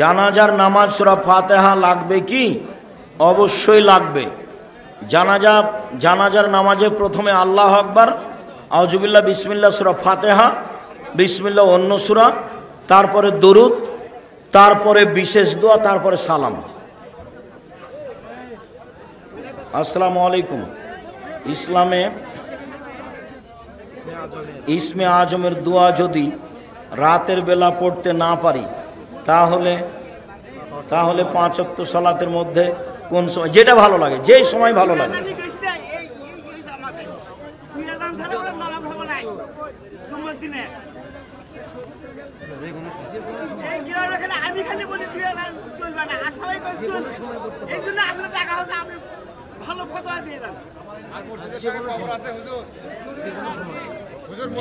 জানাজার নামাজ সুরা ফাতেহা লাগবে কি? অবশ্যই লাগবে। জানাজা, জানাজার নামাজে প্রথমে আল্লাহ আকবার আউজুবিল্লাহ বিসমিল্লা সুরা ফাতেহা বিসমিল্লা অন্য সুরা, তারপরে দরুদ, তারপরে বিশেষ দোয়া, তারপরে সালাম। আসসালামু আলাইকুম। ইসলামে ইসমে আজমের দোয়া যদি রাতের বেলা পড়তে না পারি তাহলে তাহলে পাঁচ অক্ত সালাতের মধ্যে কোন সময় যেটা ভালো লাগে যেই সময় ভালো লাগে।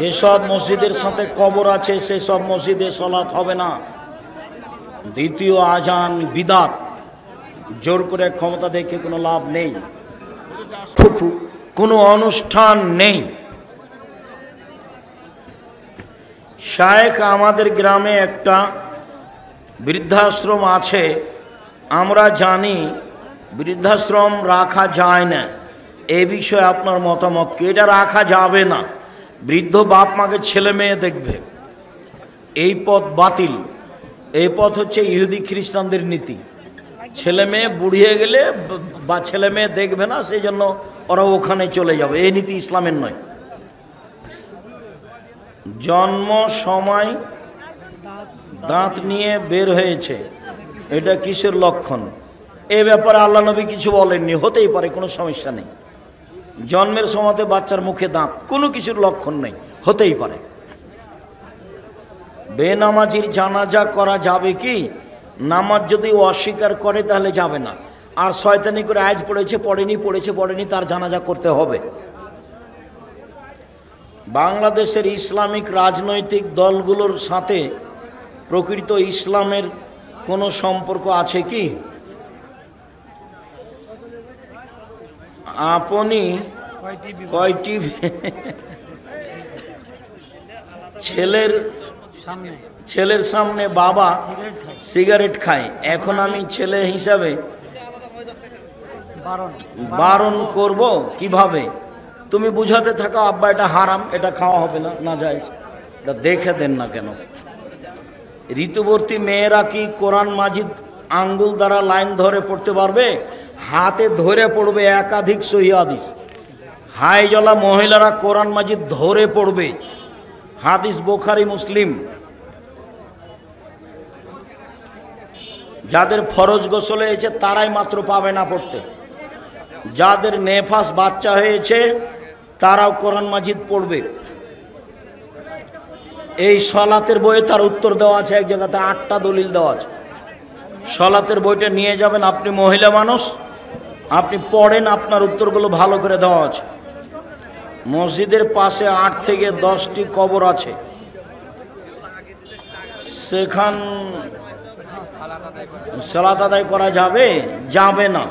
যেসব মসজিদের সাথে কবর আছে সেসব মসজিদে সলাৎ হবে না। দ্বিতীয় আজান বিদাত। জোর করে ক্ষমতা দেখে কোনো লাভ নেই। ফুফু কোনো অনুষ্ঠান নেই। শায়েখ আমাদের গ্রামে একটা বৃদ্ধাশ্রম আছে। আমরা জানি বৃদ্ধাশ্রম রাখা যায় না। এ বিষয়ে আপনার মতামত কি? এটা রাখা যাবে না। বৃদ্ধ বাপ মাকে ছেলে মেয়ে দেখবে। এই পথ বাতিল। এই পথ হচ্ছে ইহুদি খ্রিস্টানদের নীতি। ছেলে মেয়ে বুড়িয়ে গেলে বা ছেলে মেয়ে দেখবে না, সেই জন্য ওরা ওখানে চলে যাবে। এই নীতি ইসলামের নয়। জন্ম সময় দাঁত নিয়ে বের হয়েছে। এটা কিসের লক্ষণ? এ ব্যাপারে আল্লাহ নবী কিছু বলেননি, হতেই পারে, কোনো সমস্যা নেই। জন্মের সময়তে বাচ্চার মুখে দাঁত, কোনো কিছুর লক্ষণ নেই, হতেই পারে। বেনামাজির জানাজা করা যাবে কি? নামাজ যদি অস্বীকার করে তাহলে যাবে না। আর শয়তানি করে আজ পড়েছে পড়েনি পড়েছে পড়েনি তার জানাজা করতে হবে। বাংলাদেশের ইসলামিক রাজনৈতিক দলগুলোর সাথে প্রকৃত ইসলামের কোনো সম্পর্ক আছে কি? আপনি কয়টি ছেলের ছেলের সামনে বাবা সিগারেট খায়। এখন আমি ছেলে হিসাবে বারণ। করব কীভাবে? তুমি বুঝাতে থাকো আব্বা এটা হারাম এটা খাওয়া হবে না না যায়। এটা দেখে দেন না কেন? ঋতুবর্তী মেয়েরা কি কোরআন মাজিদ আঙ্গুল দ্বারা লাইন ধরে পড়তে পারবে? হাতে ধরে পড়বে একাধিক সহিদিস হাইজলা মহিলারা কোরআন মাজিদ ধরে পড়বে। হাদিস বোখারি মুসলিম। যাদের ফরজ গোসল হয়েছে, তারাই মাত্র পাবে না পড়তে। যাদের নেফাস বাচ্চা হয়েছে, তারাও কোরআন মাজিদ পড়বে। এই সলাতের বইয়ে তার উত্তর দেওয়া আছে, এক জায়গাতে আটটা দলিল দেওয়া আছে। সলাতের বইটা নিয়ে যাবেন, আপনি মহিলা মানুষ, আপনি পড়েন, আপনার উত্তরগুলো ভালো করে দেওয়া আছে। মসজিদের পাশে আট থেকে দশটি কবর আছে। সেখান সালাত আদায় করা যাবে যাবে না।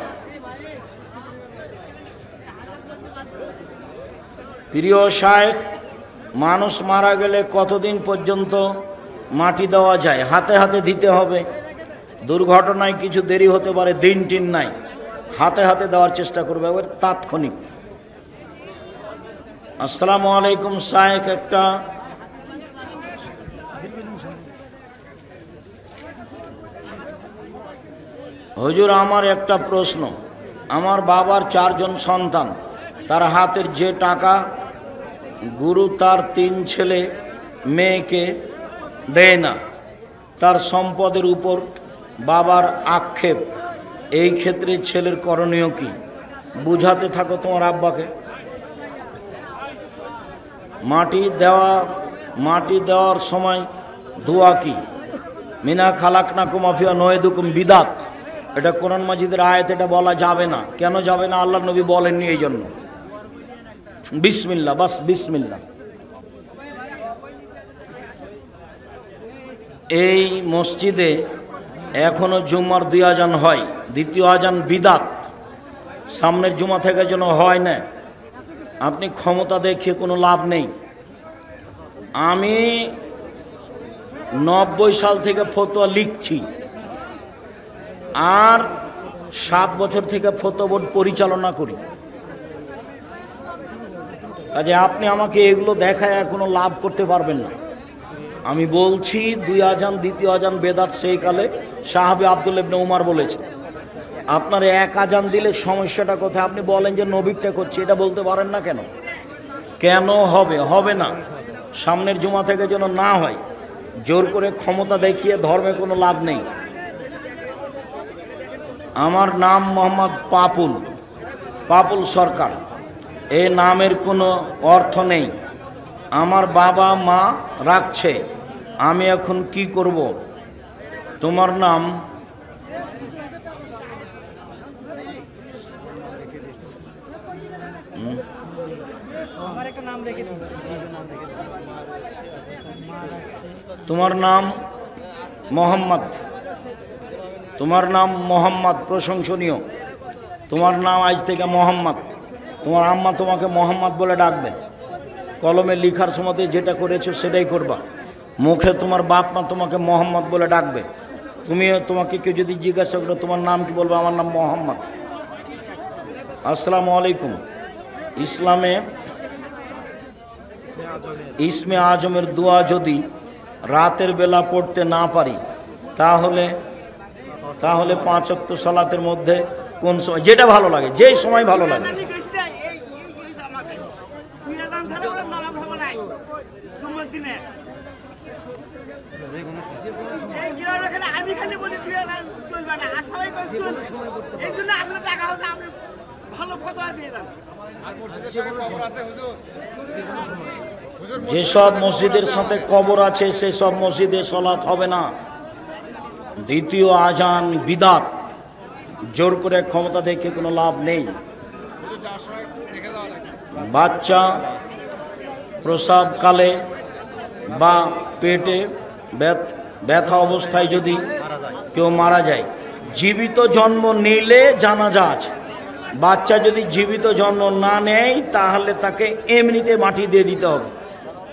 প্রিয় শায়েখ, মানুষ মারা গেলে কতদিন পর্যন্ত মাটি দেওয়া যায়? হাতে হাতে দিতে হবে। দুর্ঘটনায় কিছু দেরি হতে পারে, দিন টিন নাই। হাতে হাতে দেওয়ার চেষ্টা করবে তাৎক্ষণিক। আসসালামু আলাইকুম শায়েখ, একটা হুজুর, আমার একটা প্রশ্ন। আমার বাবার চারজন সন্তান। তার হাতের যে টাকা, গুরু তার তিন ছেলে মেয়েকে দেয় না। তার সম্পদের উপর বাবার আক্ষেপ। এই ক্ষেত্রে ছেলের করণীয় কি? বুঝাতে থাকো তোমার আব্বাকে। মাটি দেওয়া, মাটি দেওয়ার সময় দোয়া কি? মিনা খালাক না কুমাফিয়া নয়েদুকুম বিদাত। এটা কোরআন মাজিদের আয়াত, এটা বলা যাবে না। কেন যাবে না? আল্লাহ নবী বলেননি এই জন্য। বিসমিল্লা বাস বিসমিল্লা এই মসজিদে এখনও জুম্মার দুই আজান হয়। দ্বিতীয় আজান বিদাত। সামনের জুমা থেকে যেন হয় না। আপনি ক্ষমতা দেখিয়ে কোনো লাভ নেই। আমি নব্বই সাল থেকে ফতোয়া লিখছি। আর সাত বছর থেকে ফতো বোর্ড পরিচালনা করি। কাজে আপনি আমাকে এগুলো দেখায় কোনো লাভ করতে পারবেন না। আমি বলছি, দুই আজান, দ্বিতীয় আজান বেদাত সেই কালে সাহাবে আব্দুল ইবনে উমার বলেছে আপনার এক আজান দিলে সমস্যাটা কোথায়? আপনি বলেন যে নবীরটা করছি, এটা বলতে পারেন না কেন? কেন হবে? হবে না। সামনের জুমা থেকে যেন না হয়, জোর করে ক্ষমতা দেখিয়ে ধর্মে কোনো লাভ নেই। আমার নাম মোহাম্মদ পাপুল পাপুল সরকার। এ নামের কোনো অর্থ নেই। আমার বাবা মা রাখছে। আমি এখন কি করব? তোমার নাম? তোমার নাম? মোহাম্মদ। তোমার নাম মোহাম্মদ প্রশংসনীয়। তোমার নাম আজ থেকে মোহাম্মদ। তোমার আম্মা তোমাকে মোহাম্মদ বলে ডাকবে। কলমে লিখার সময় যেটা করেছ সেটাই করবা। মুখে তোমার বাপ মা তোমাকে মোহাম্মদ বলে ডাকবে। তুমিও তোমাকে কেউ যদি জিজ্ঞাসা করো তোমার নাম কি বলবে, আমার নাম মোহাম্মদ। আসসালামু আলাইকুম। ইসলামে ইসমে আজমের দোয়া যদি রাতের বেলা পড়তে না পারি, তাহলে তাহলে পাঁচ অক্ত সলাতের মধ্যে কোন সময় যেটা ভালো লাগে যেই সময় ভালো লাগে। যেসব মসজিদের সাথে কবর আছে সেসব মসজিদে সলাৎ হবে না। দ্বিতীয় আজান বিদাত। জোর করে ক্ষমতা দেখে কোনো লাভ নেই। বাচ্চা প্রসাবকালে বা পেটে ব্যথ- অবস্থায় যদি কেউ মারা যায়, জীবিত জন্ম নিলে জানাজা আছে। বাচ্চা যদি জীবিত জন্ম না নেয়, তাহলে তাকে এমনিতে মাটি দিয়ে দিতে হবে।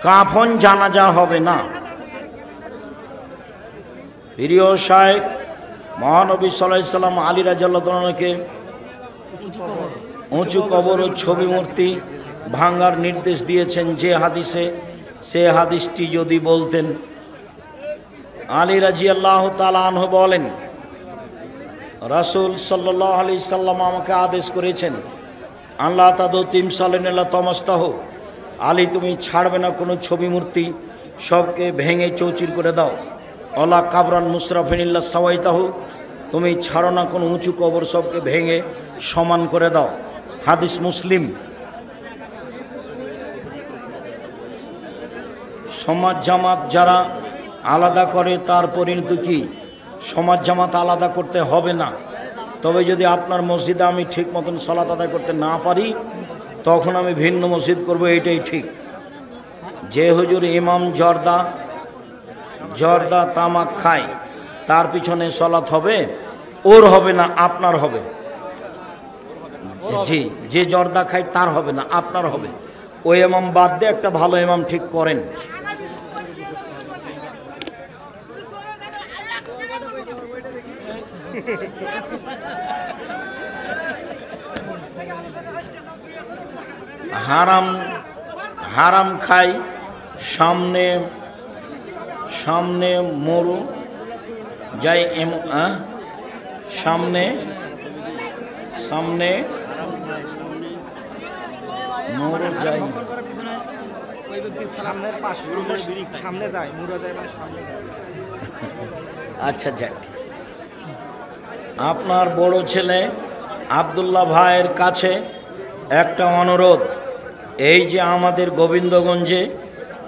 কাফন জানাজা হবে না। প্রিয় শায়েক মহানবী সাল্লাহ সাল্লাম, আলী রাজাল্লাহকে উঁচু কবর ও ছবি মূর্তি ভাঙ্গার নির্দেশ দিয়েছেন যে হাদিসে, সে হাদিসটি যদি বলতেন। আলী রাজি আল্লাহ তালাহ বলেন, রাসুল সাল্লাহ আলি সাল্লাম আমাকে আদেশ করেছেন আল্লাহ তাদু তিম সালেনাল্লাহ তমস্তাহ, আলী তুমি ছাড়বে না কোনো ছবি মূর্তি, সবকে ভেঙে চৌচির করে দাও। অলা কাবরান মুসরাফিনিল্লা সাওয়াইতাহ, তুমি ছাড়ো না কোনো উঁচু কবর সবকে ভেঙে সমান করে দাও। হাদিস মুসলিম। সমাজ জামাত যারা আলাদা করে, তার পরিণতি কি? সমাজ জামাত আলাদা করতে হবে না। তবে যদি আপনার মসজিদে আমি ঠিক মতন সলাত আদায় করতে না পারি, তখন আমি ভিন্ন মসজিদ করব, এটাই ঠিক। যে হুজুর ইমাম জর্দা জর্দা তামাক খায়, তার পিছনে সলাত হবে, ওর হবে না আপনার হবে। জি, যে জর্দা খায় তার হবে না, আপনার হবে। ওই এমাম বাদ দিয়ে একটা ভালো এমাম ঠিক করেন। হারাম হারাম খাই সামনে সামনে মরু যাই এম সামনে সামনে মরু যাই। সামনে যায় মানে সামনে যায়। আচ্ছা যাক। আপনার বড় ছেলে আবদুল্লাহ ভাইয়ের কাছে একটা অনুরোধ এই যে আমাদের গোবিন্দগঞ্জে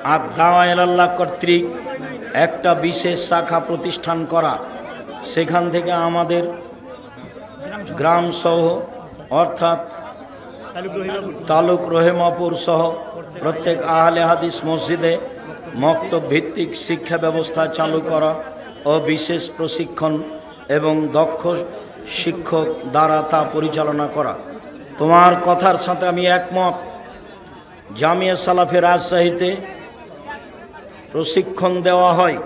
আর দাওয়াল্লাহ কর্তৃক একটা বিশেষ শাখা প্রতিষ্ঠান করা। সেখান থেকে আমাদের গ্রাম সহ অর্থাৎ তালুক রহেমাপুর সহ প্রত্যেক আহলে হাদিস মসজিদে ভিত্তিক শিক্ষা ব্যবস্থা চালু করা ও বিশেষ প্রশিক্ষণ এবং দক্ষ শিক্ষক দ্বারা তা পরিচালনা করা। তোমার কথার সাথে আমি একমত। জামিয়া সালাফে রাজশাহীতে প্রশিক্ষণ দেওয়া হয়।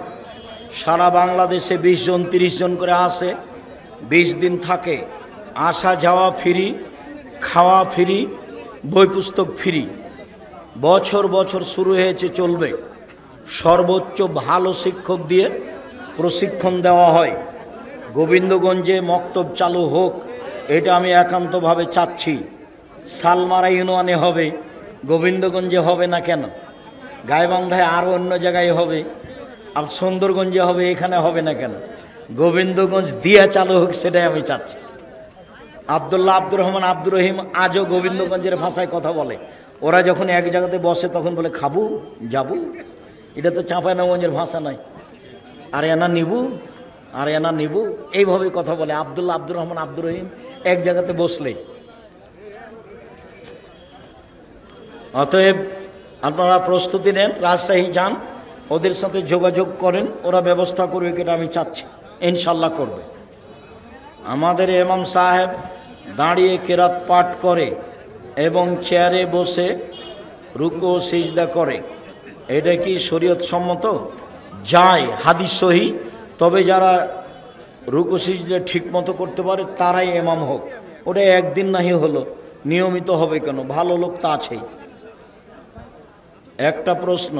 সারা বাংলাদেশে বিশ জন, তিরিশ জন করে আসে। বিশ দিন থাকে। আসা, যাওয়া ফ্রি, খাওয়া ফ্রি, বই পুস্তক ফ্রি। বছর বছর শুরু হয়েছে, চলবে। সর্বোচ্চ ভালো শিক্ষক দিয়ে প্রশিক্ষণ দেওয়া হয়। গোবিন্দগঞ্জে মক্তব চালু হোক, এটা আমি একান্তভাবে চাচ্ছি। সালমারা ইউনিয়নে হবে, গোবিন্দগঞ্জে হবে না কেন? গাইবান্ধায় আরও অন্য জায়গায় হবে। আর সুন্দরগঞ্জে হবে, এখানে হবে না কেন? গোবিন্দগঞ্জ দিয়ে চালু হোক, সেটাই আমি চাচ্ছি। আবদুল্লাহ আব্দুর রহমান আব্দুর রহিম আজও গোবিন্দগঞ্জের ভাষায় কথা বলে। ওরা যখন এক জায়গাতে বসে, তখন বলে, খাবু, যাবু? এটা তো চাঁপাইনগঞ্জের ভাষা নয় আর এনা নিবু, আর এনা নিবু, এইভাবে কথা বলে। আবদুল্লাহ আব্দুর রহমান আব্দুর রহিম এক জায়গাতে বসলে। অতএব আপনারা প্রস্তুতি নেন, রাজশাহী যান, ওদের সাথে যোগাযোগ করেন, ওরা ব্যবস্থা করবে এটা আমি চাচ্ছি, ইনশাল্লাহ করবে। আমাদের এমাম সাহেব দাঁড়িয়ে কেরাত পাঠ করে এবং চেয়ারে বসে রুকো সিজদা করে। এটা কি শরীয়ত সম্মত? যায়, হাদিস সহি, তবে যারা রুকু সিজদা ঠিক মতো করতে পারে তারাই এমাম হোক। ওটা একদিন নাহি হলো, নিয়মিত হবে কেন? ভালো লোক তা আছেই। একটা প্রশ্ন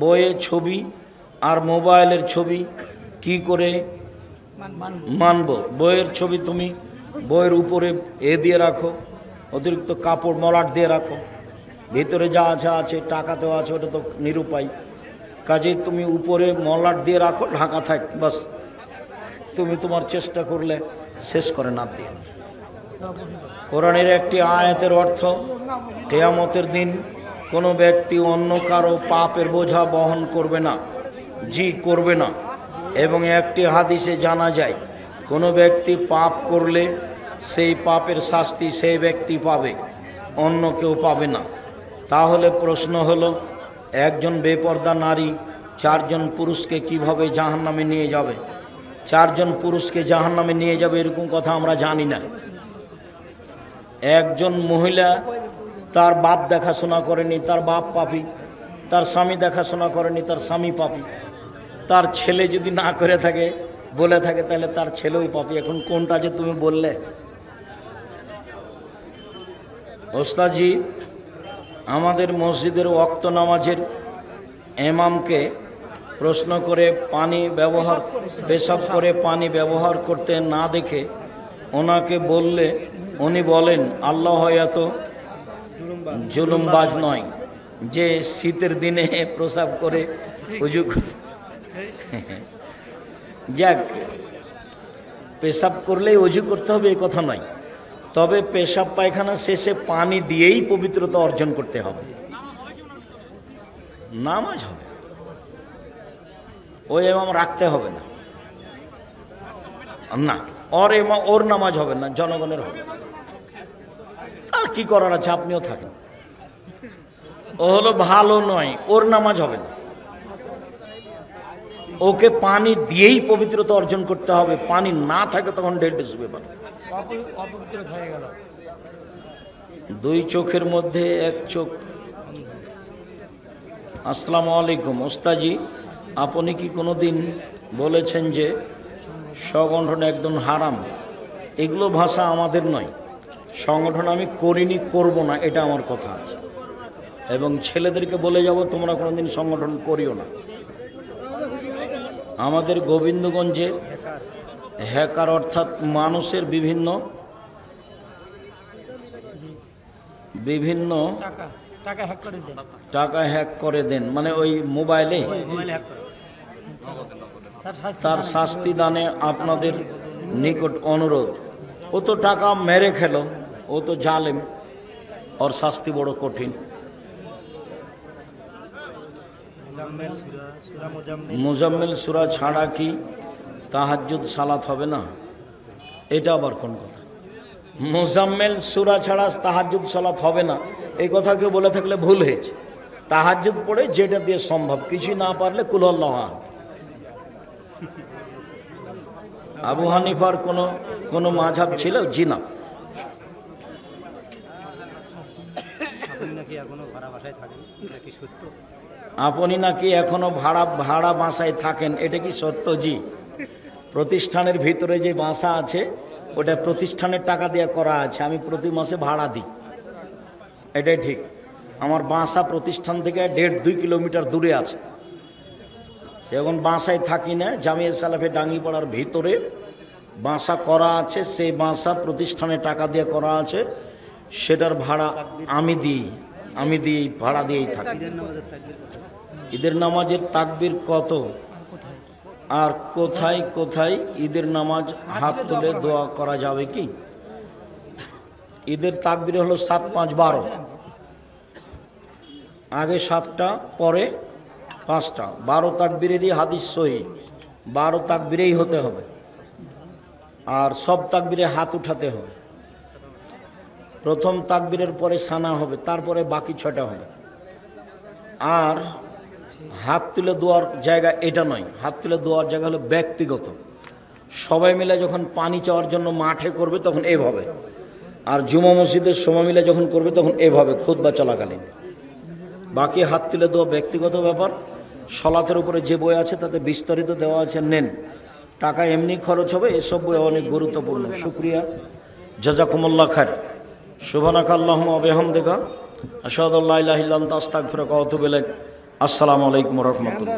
বইয়ে ছবি আর মোবাইলের ছবি কি করে মানব? বইয়ের ছবি তুমি বইয়ের উপরে এ দিয়ে রাখো, অতিরিক্ত কাপড় মলাট দিয়ে রাখো। ভিতরে যা আছে আছে, টাকাতেও আছে, ওটা তো নিরুপায়। কাজেই তুমি উপরে মলাট দিয়ে রাখো, ঢাকা থাক, বাস। তুমি তোমার চেষ্টা করলে শেষ করে না দিয়ে। কোরআনের একটি আয়াতের অর্থ, কেয়ামতের দিন কোনো ব্যক্তি অন্য কারও পাপের বোঝা বহন করবে না, জি করবে না। এবং একটি হাদিসে জানা যায়, কোনো ব্যক্তি পাপ করলে সেই পাপের শাস্তি সেই ব্যক্তি পাবে, অন্য কেউ পাবে না। তাহলে প্রশ্ন হলো, একজন বেপর্দা নারী চারজন পুরুষকে কীভাবে জাহান্নামে নিয়ে যাবে? চারজন পুরুষকে জাহান্নামে নিয়ে যাবে এরকম কথা আমরা জানি না। একজন মহিলা তার বাপ দেখাশোনা করেনি, তার বাপ পাপি, তার স্বামী দেখাশোনা করেনি, তার স্বামী পাপি। তার ছেলে যদি না করে থাকে, বলে থাকে, তাহলে তার ছেলেও পাপি। এখন কোনটা যে তুমি বললে? ওস্তাজি আমাদের মসজিদের ওক্ত নামাজের এমামকে প্রশ্ন করে পানি ব্যবহার, পেশাব করে পানি ব্যবহার করতে না দেখে ওনাকে বললে, উনি বলেন, আল্লাহ এত জুলুমবাজ। নয় যে শীতের দিনে প্রসাব করে উজু যাক পেশাব করলেই অজু করতে হবে এই কথা নয়। তবে পেশাব পায়খানা শেষে পানি দিয়েই পবিত্রতা অর্জন করতে হবে। নামাজ হবে। ওই এমাম রাখতে হবে না। না ওর এমা ওর নামাজ হবে না জনগণের হবে। আর কি করার আছে? আপনিও থাকেন। ও হলো ভালো নয়, ওর নামাজ হবে না। ওকে পানি দিয়েই পবিত্রতা অর্জন করতে হবে। পানি না থাকে তখন ডেল্টে শুবে পারে দুই চোখের মধ্যে, এক চোখ। আসসালামু আলাইকুম। ওস্তাজি, আপনি কি কোনো দিন বলেছেন যে সংগঠন একদম হারাম? এগুলো ভাষা আমাদের নয়। সংগঠন আমি করিনি করব না এটা আমার কথা আছে। এবং ছেলেদেরকে বলে যাব তোমরা কোনোদিন সংগঠন করিও না। আমাদের গোবিন্দগঞ্জে হ্যাকার অর্থাৎ মানুষের বিভিন্ন বিভিন্ন টাকা হ্যাক করে দেন। দেন মানে ওই মোবাইলে তার শাস্তি তার শাস্তি দানে আপনাদের নিকট অনুরোধ। ও তো টাকা মেরে খেলো। ও তো জালেম ওর শাস্তি বড় কঠিন। মুজাম্মেল সুরা ছাড়া কি তাহাজ্জুদ সালাত হবে না? এটা আবার কোন কথা? মুজাম্মেল সুরা ছাড়া তাহাজ্জুদ সালাত হবে না। এই কথা কেউ বলে থাকলে ভুল হয়েছে। তাহাজ্জুদ পড়ে যেটা দিয়ে সম্ভব কিছু না পারলে কুলল্লাহ আহাদ। আবু হানিফার কোনো কোনো মাঝাব ছিল জি আপনি নাকি এখনও ভাড়া ভাড়া বাসায় থাকেন, এটা কি সত্য? জি। প্রতিষ্ঠানের ভিতরে যে বাসা আছে, ওটা প্রতিষ্ঠানের টাকা দিয়ে করা আছে, আমি প্রতি মাসে ভাড়া দিই। এটাই ঠিক। আমার বাসা প্রতিষ্ঠান থেকে দেড়, দুই কিলোমিটার দূরে আছে। সে এখন বাসায় থাকি না, জামিয়া সালাফে ডাঙ্গিপাড়ার ভিতরে বাসা করা আছে, সেই বাসা প্রতিষ্ঠানে টাকা দিয়ে করা আছে, সেটার ভাড়া আমি দিই। আমি দিই ভাড়া দিয়েই থাকি। ঈদের নামাজের তাকবীর কথা ঈদের নামাজের তাকবির কত? আর কোথায়? কোথায় ঈদের নামাজ হাত তুলে দোয়া করা যাবে কি? ঈদের তাকবির হলো সাত পাঁচ বারো। আগে সাতটা পরে পাঁচটা। বারো তাকবিরেরই হাদিস সহি। বারো তাকবিরেই হতে হবে। আর সব তাকবীরে হাত উঠাতে হবে। প্রথম তাকবীরের পরে সানা হবে, তারপরে বাকি ছটা হবে। আর হাত তুলে দেওয়ার জায়গা এটা নয়, হাত তুলে দেওয়ার জায়গা হলো ব্যক্তিগত। সবাই মিলে যখন পানি চাওয়ার জন্য মাঠে করবে তখন এভাবে, আর জুমা মসজিদের সময় মিলে যখন করবে তখন এভাবে খোদ খুদ্া চলাকালীন। বাকি হাত তুলে দেওয়া ব্যক্তিগত ব্যাপার, সলাতের উপরে যে বই আছে তাতে বিস্তারিত দেওয়া আছে, নেন। টাকা এমনি খরচ হবে, এসব বই অনেক গুরুত্বপূর্ণ। শুক্রিয়া। জাজাকুমুল্লাহ খার শুভানাক আল্লাহ আবেহামদেকা আসাদুল্লাহ আসসালামু আলাইকুম রহমতুল্লাহ।